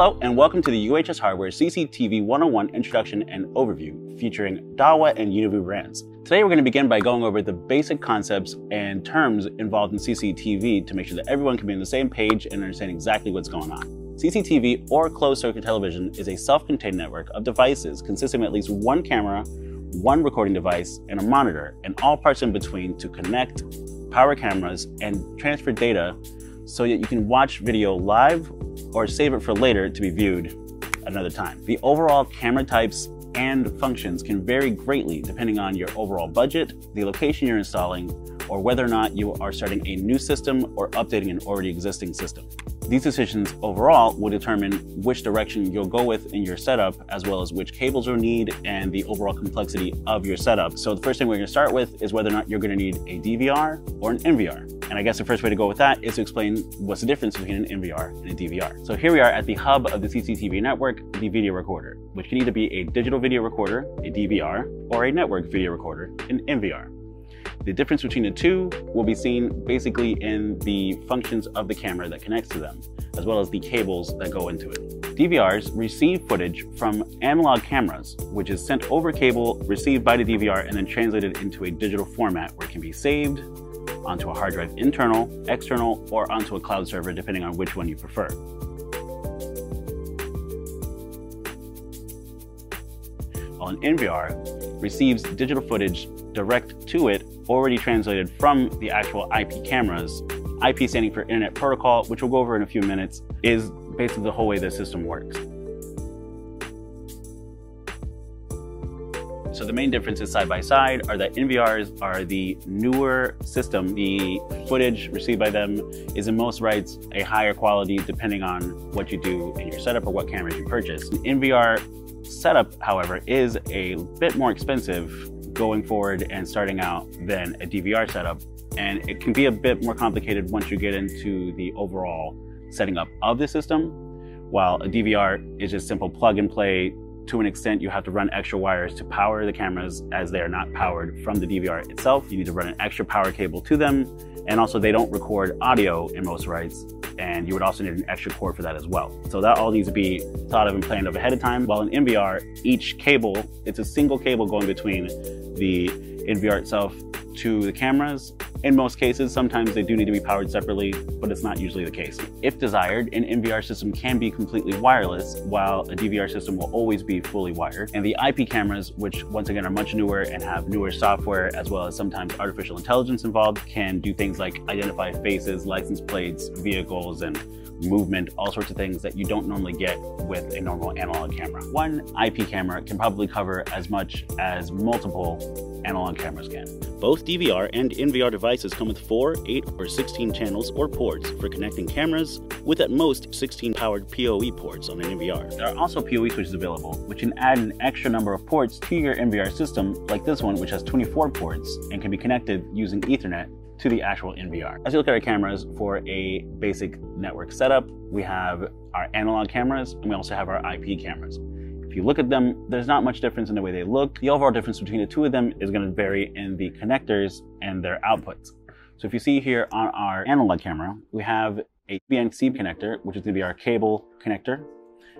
Hello, and welcome to the UHS Hardware CCTV 101 Introduction and Overview featuring Dahua and Uniview brands. Today we're going to begin by going over the basic concepts and terms involved in CCTV to make sure that everyone can be on the same page and understand exactly what's going on. CCTV or closed circuit television is a self-contained network of devices consisting of at least one camera, one recording device, and a monitor, and all parts in between to connect, power cameras, and transfer data so that you can watch video live or save it for later to be viewed another time. The overall camera types and functions can vary greatly depending on your overall budget, the location you're installing, or whether or not you are starting a new system or updating an already existing system. These decisions overall will determine which direction you'll go with in your setup, as well as which cables you'll need and the overall complexity of your setup. So the first thing we're gonna start with is whether or not you're gonna need a DVR or an NVR. And I guess the first way to go with that is to explain what's the difference between an NVR and a DVR. So here we are at the hub of the CCTV network, the video recorder, which can either be a digital video recorder, a DVR, or a network video recorder, an NVR. The difference between the two will be seen basically in the functions of the camera that connects to them, as well as the cables that go into it. DVRs receive footage from analog cameras, which is sent over cable, received by the DVR, and then translated into a digital format where it can be saved onto a hard drive internal, external, or onto a cloud server, depending on which one you prefer. While an NVR receives digital footage direct to it already translated from the actual IP cameras. IP standing for Internet Protocol, which we'll go over in a few minutes, is basically the whole way the system works. So the main differences side by side are that NVRs are the newer system. The footage received by them is in most rights a higher quality depending on what you do in your setup or what cameras you purchase. NVR setup, however, is a bit more expensive going forward and starting out than a DVR setup. And it can be a bit more complicated once you get into the overall setting up of the system. While a DVR is just simple plug and play, to an extent, you have to run extra wires to power the cameras as they are not powered from the DVR itself. You need to run an extra power cable to them. And also they don't record audio in most rights and you would also need an extra cord for that as well. So that all needs to be thought of and planned of ahead of time. While in NVR, each cable, it's a single cable going between the NVR itself to the cameras. In most cases, sometimes they do need to be powered separately, but it's not usually the case. If desired, an NVR system can be completely wireless, while a DVR system will always be fully wired. And the IP cameras, which once again are much newer and have newer software, as well as sometimes artificial intelligence involved, can do things like identify faces, license plates, vehicles, and movement, all sorts of things that you don't normally get with a normal analog camera. One IP camera can probably cover as much as multiple analog cameras can. Both DVR and NVR devices come with 4, 8, or 16 channels or ports for connecting cameras, with at most 16 powered PoE ports on an NVR. There are also PoE switches available, which can add an extra number of ports to your NVR system, like this one, which has 24 ports and can be connected using Ethernet to the actual NVR. As you look at our cameras for a basic network setup, we have our analog cameras and we also have our IP cameras. If you look at them, there's not much difference in the way they look. The overall difference between the two of them is going to vary in the connectors and their outputs. So if you see here on our analog camera, we have a BNC connector, which is going to be our cable connector,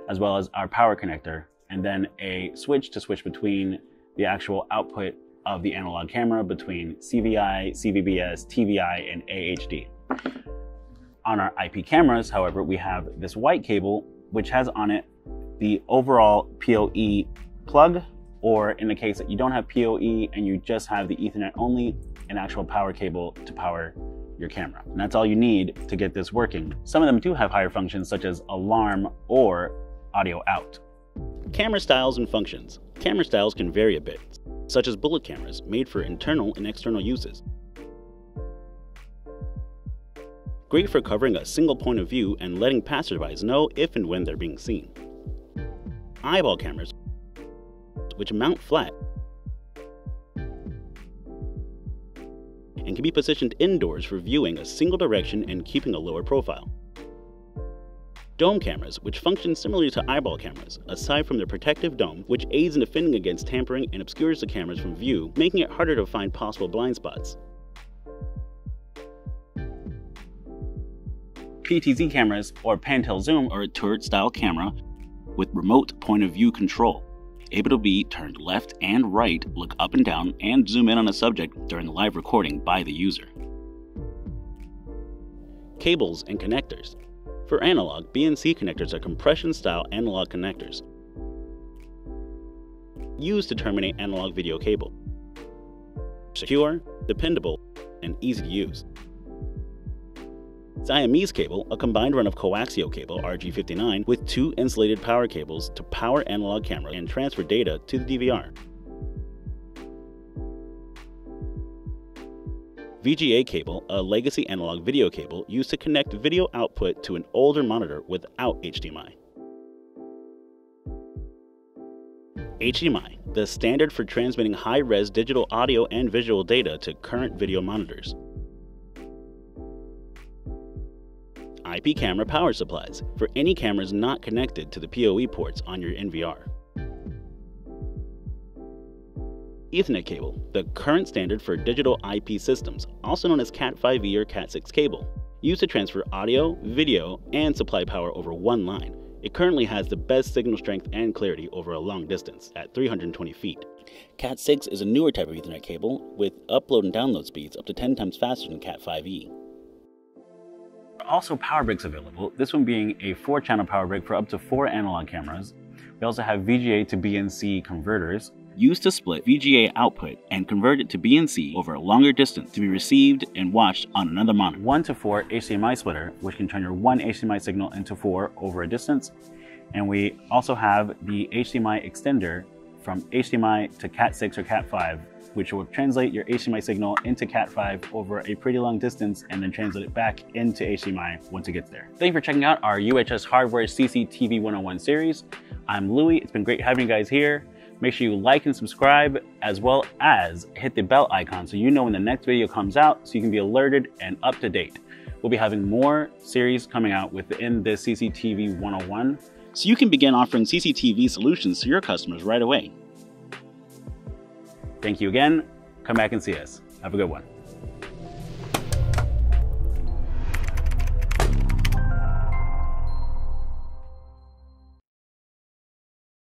as well as our power connector, and then a switch to switch between the actual output of the analog camera between CVI, CVBS, TVI, and AHD. On our IP cameras, however, we have this white cable, which has on it the overall PoE plug, or in the case that you don't have PoE and you just have the Ethernet only, an actual power cable to power your camera. And that's all you need to get this working. Some of them do have higher functions such as alarm or audio out. Camera styles and functions. Camera styles can vary a bit such as bullet cameras made for internal and external uses. Great for covering a single point of view and letting passersby know if and when they're being seen. Eyeball cameras, which mount flat and can be positioned indoors for viewing a single direction and keeping a lower profile. Dome cameras, which function similarly to eyeball cameras, aside from their protective dome, which aids in defending against tampering and obscures the cameras from view, making it harder to find possible blind spots. PTZ cameras or pan tilt zoom are a turret style camera with remote point of view control, able to be turned left and right, look up and down, and zoom in on a subject during the live recording by the user. Cables and connectors. For analog, BNC connectors are compression style analog connectors used to terminate analog video cable. Secure, dependable, and easy to use. Siamese cable, a combined run of coaxial cable RG59 with two insulated power cables to power analog camera and transfer data to the DVR. VGA cable, a legacy analog video cable used to connect video output to an older monitor without HDMI. HDMI, the standard for transmitting high-res digital audio and visual data to current video monitors. IP camera power supplies for any cameras not connected to the PoE ports on your NVR. Ethernet cable, the current standard for digital IP systems, also known as Cat5e or Cat6 cable, used to transfer audio, video, and supply power over one line. It currently has the best signal strength and clarity over a long distance at 320 feet. Cat6 is a newer type of Ethernet cable with upload and download speeds up to 10 times faster than Cat5e also power bricks available, this one being a 4-channel power brick for up to 4 analog cameras. We also have VGA to BNC converters, used to split VGA output and convert it to BNC over a longer distance to be received and watched on another monitor. 1 to 4 HDMI splitter, which can turn your one HDMI signal into 4 over a distance. And we also have the HDMI extender from HDMI to Cat6 or Cat5 which will translate your HDMI signal into Cat5 over a pretty long distance and then translate it back into HDMI once it gets there. Thank you for checking out our UHS Hardware CCTV 101 series. I'm Louie. It's been great having you guys here. Make sure you like and subscribe as well as hit the bell icon so you know when the next video comes out so you can be alerted and up to date. We'll be having more series coming out within this CCTV 101 so you can begin offering CCTV solutions to your customers right away. Thank you again. Come back and see us. Have a good one.